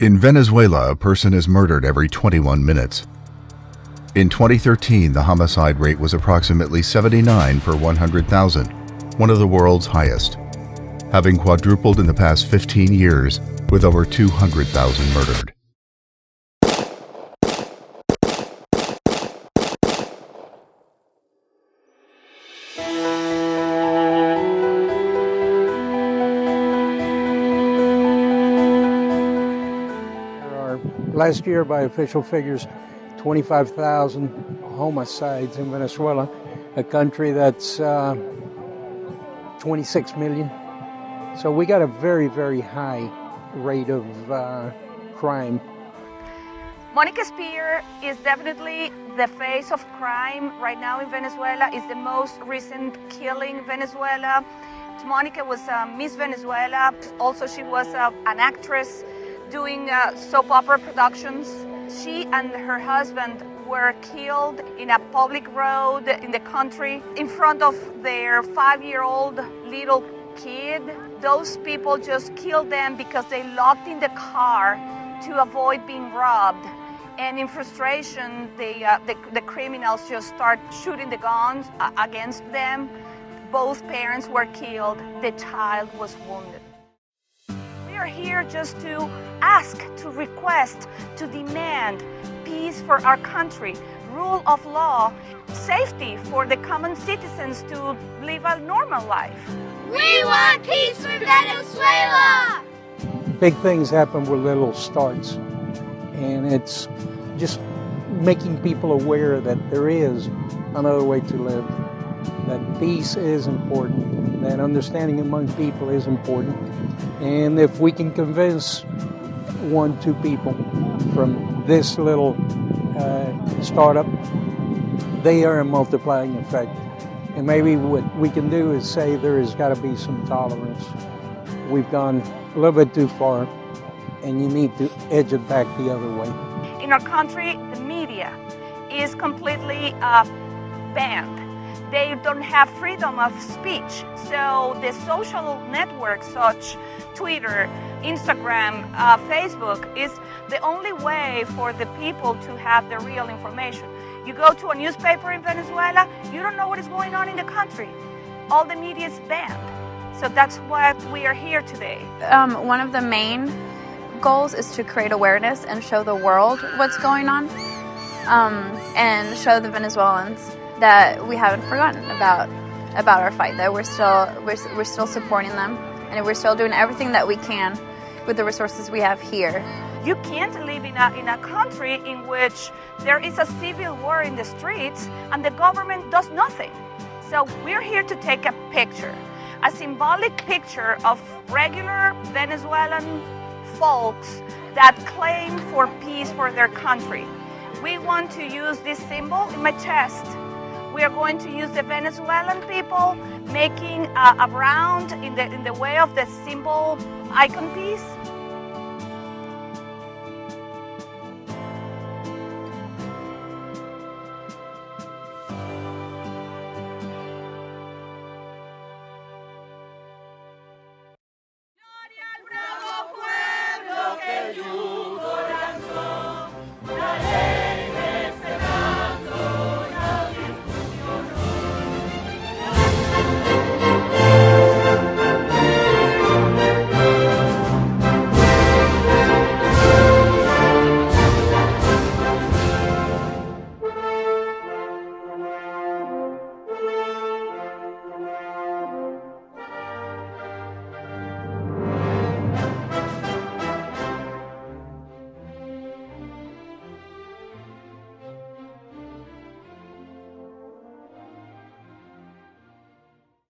In Venezuela, a person is murdered every 21 minutes. In 2013, the homicide rate was approximately 79 per 100,000, one of the world's highest, having quadrupled in the past 15 years with over 200,000 murdered. Last year, by official figures, 25,000 homicides in Venezuela, a country that's uh, 26 million. So we got a very, very high rate of uh, crime. Monica Spear is definitely the face of crime right now in Venezuela. Is the most recent killing in Venezuela. Monica was uh, Miss Venezuela. Also, she was uh, an actress doing uh, soap opera productions. She and her husband were killed in a public road in the country in front of their five year old little kid. Those people just killed them because they locked in the car to avoid being robbed. And in frustration, uh, the, the criminals just start shooting the guns uh, against them. Both parents were killed, the child was wounded. We are here just to ask, to request, to demand peace for our country, rule of law, safety for the common citizens to live a normal life. We want peace for Venezuela! Big things happen with little starts, and it's just making people aware that there is another way to live, that peace is important, that understanding among people is important, and if we can convince one, two people from this little uh, startup, they are a multiplying effect. And maybe what we can do is say there has got to be some tolerance. We've gone a little bit too far, and you need to edge it back the other way. In our country, the media is completely uh, banned. They don't have freedom of speech. So the social networks, such Twitter, Instagram, uh, Facebook, is the only way for the people to have the real information. You go to a newspaper in Venezuela, you don't know what is going on in the country. All the media is banned. So that's why we are here today. Um, one of the main goals is to create awareness and show the world what's going on um, and show the Venezuelans that we haven't forgotten about about our fight that we're still we're, we're still supporting them and we're still doing everything that we can with the resources we have here. You can't live in a, in a country in which there is a civil war in the streets and the government does nothing. So we're here to take a picture a symbolic picture of regular venezuelan folks that claim for peace for their country. We want to use this symbol in my chest we are going to use the Venezuelan people making a round in the, in the way of the symbol icon peace.